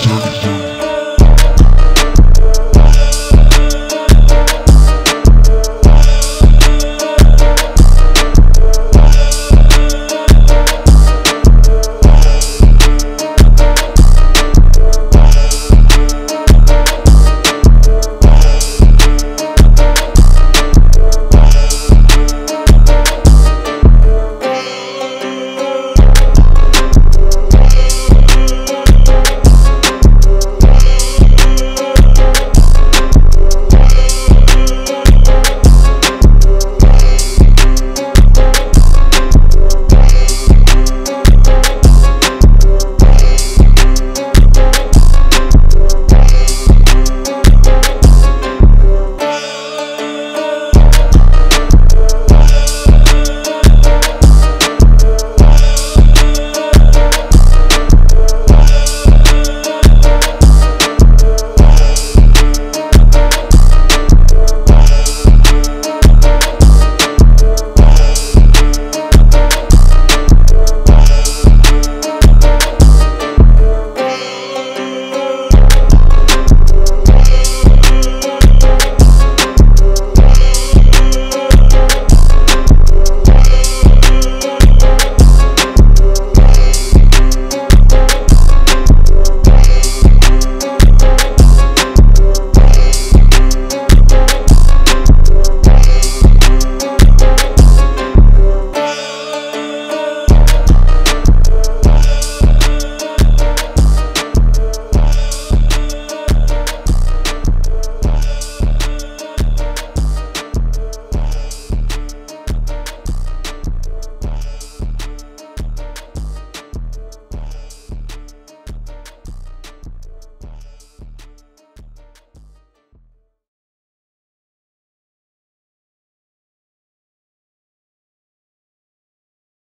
Seven,